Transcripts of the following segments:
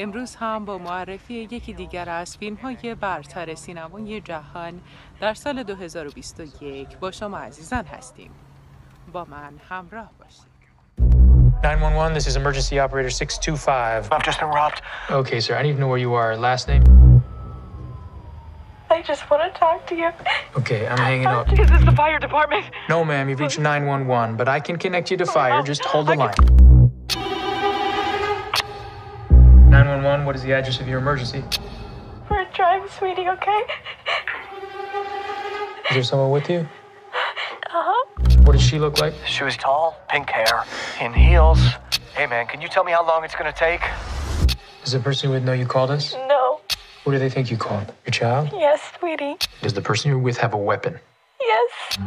امروز هم با معرفی یکی دیگر از فیلم های برتر سینمای جهان در سال 2021 با شما عزیزان هستیم با من همراه باشید 911, this is emergency operator 625. I've just been robbed. Okay, sir, I need to know where you are. Last name? I just want to talk to you. Okay, I'm hanging up. Is this the fire department? No, ma'am, you've reached 911, but I can connect you to fire. Just hold the line. 911, what is the address of your emergency? We're driving, sweetie, okay? Is there someone with you? Uh-huh. What does she look like? She was tall, pink hair, in heels. Hey, man, can you tell me how long it's gonna take? Does the person you with know you called us? No. Who do they think you called? Your child? Yes, sweetie. Does the person you're with have a weapon? Yes.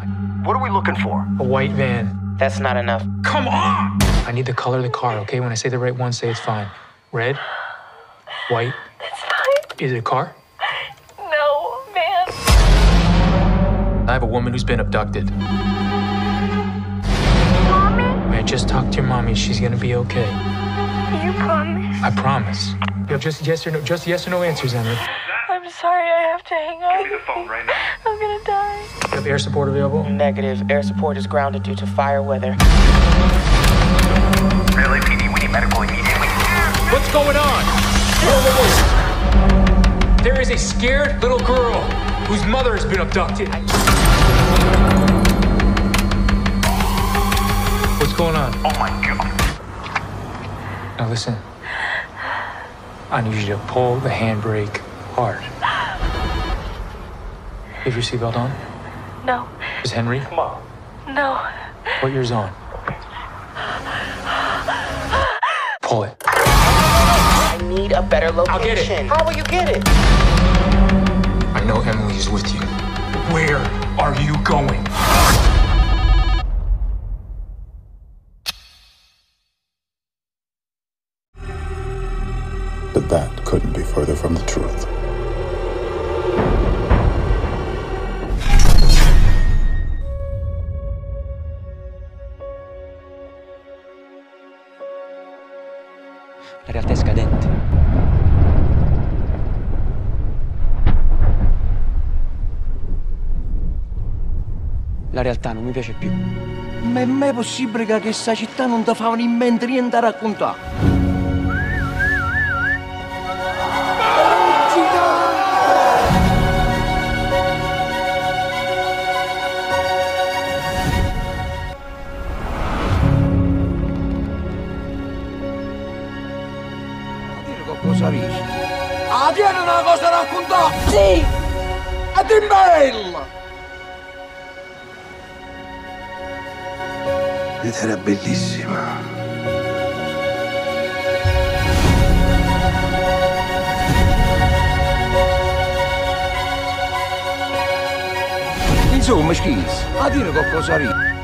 What are we looking for? A white van. That's not enough. Come on! I need the color of the car, okay? When I say the right one, say it's fine. Red? White? It's fine. Is it a car? No, man. I have a woman who's been abducted. Mommy? I just talked to your mommy. She's gonna be okay. You promise? I promise. You have just yes or no, just yes or no answers, Emily. I'm sorry I have to hang up. Give me the phone right now. I'm gonna die. You have air support available? Negative. Air support is grounded due to fire weather. LAPD, we need medical immediately. What's going on? There is a scared little girl whose mother has been abducted. What's going on? Oh my god. Now listen. I need you to pull the handbrake hard. Have your seatbelt on? No. Is Henry? Come on. No. Put yours on. Pull it. I need a better location. I'll get it. How will you get it? I know Emily is with you. Where are you going? But that couldn't be further from the truth. La La realtà non mi piace più. Ma è mai possibile che questa città non ti fa in mente niente raccontare? A dire qualcosa dici? A dire una cosa da raccontare! Sì! A dimmela! pianeta era bellissima. Insomma, schizzi, ma dire qualcosa ricca.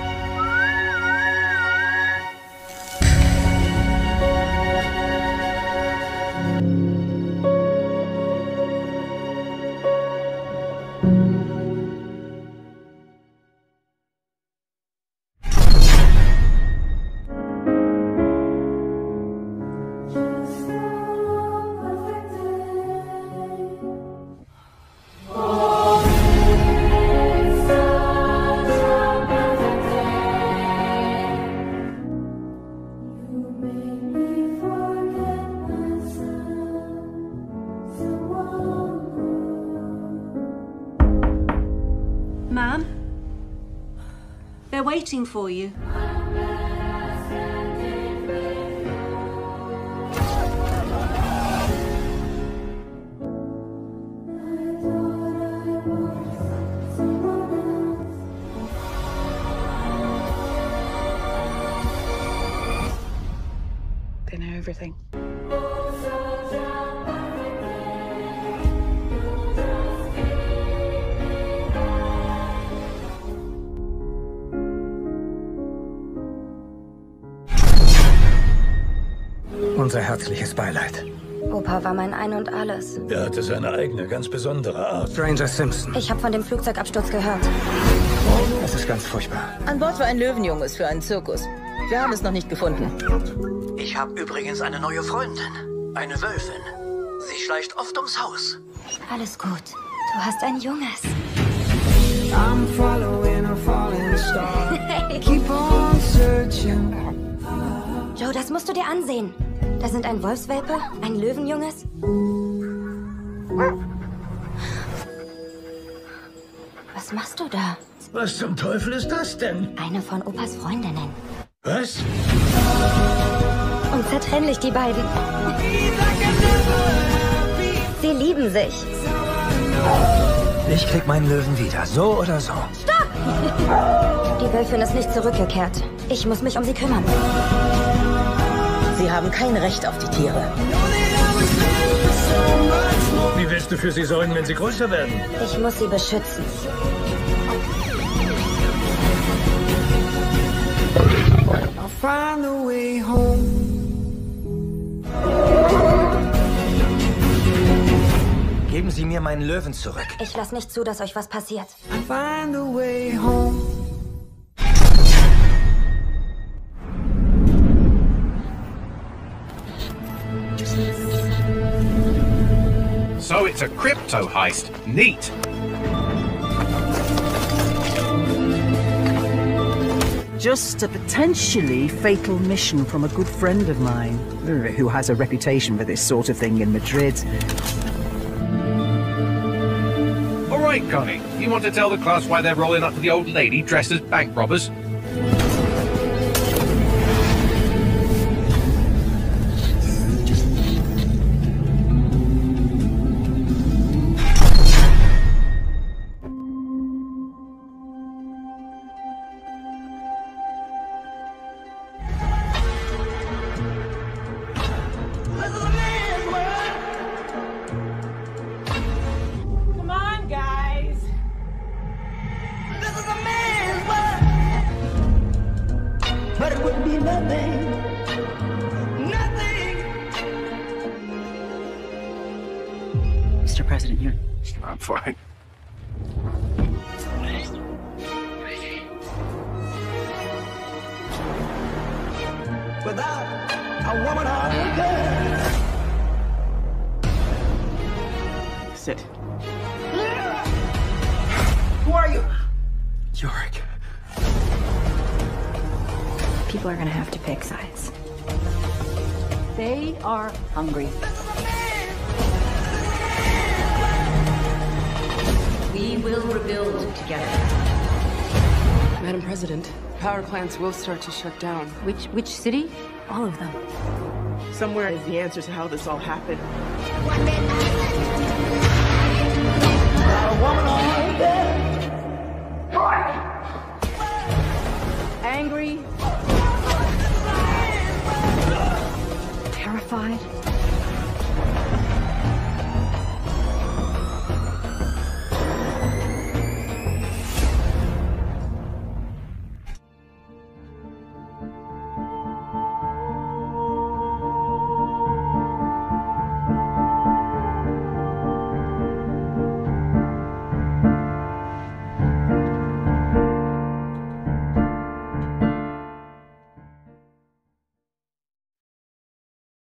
Ma'am? They're waiting for you. They know everything. Unser herzliches Beileid. Opa war mein Ein und Alles. Er hatte seine eigene, ganz besondere Art. Stranger Simpson. Ich habe von dem Flugzeugabsturz gehört. Das ist ganz furchtbar. An Bord war ein Löwenjunges für einen Zirkus. Wir haben es noch nicht gefunden. Ich habe übrigens eine neue Freundin. Eine Wölfin. Sie schleicht oft ums Haus. Alles gut. Du hast ein Junges. I'm following a falling star. Keep on searching. Joe, das musst du dir ansehen. Da sind ein Wolfswelpe, ein Löwenjunges. Was machst du da? Was zum Teufel ist das denn? Eine von Opas Freundinnen. Was? Unzertrennlich, die beiden. Sie lieben sich. Ich krieg meinen Löwen wieder, so oder so. Stopp! Die Wölfin ist nicht zurückgekehrt. Ich muss mich um sie kümmern. Sie haben kein Recht auf die Tiere. Wie willst du für sie sorgen, wenn sie größer werden? Ich muss sie beschützen. I'll find a way home. Geben Sie mir meinen Löwen zurück. Ich lass nicht zu, dass euch was passiert. I'll find a way home. So it's a crypto heist. Neat. Just a potentially fatal mission from a good friend of mine, uh, who has a reputation for this sort of thing in Madrid. All right, Connie. You want to tell the class why they're rolling up to the old lady dressed as bank robbers? I'm fine. Without a woman or a girl. Sit. Who are you? Yorick. People are gonna have to pick sides. They are hungry. We will rebuild together. Madam President, power plants will start to shut down. Which which city? All of them. Somewhere is the answer to how this all happened. Angry. Terrified.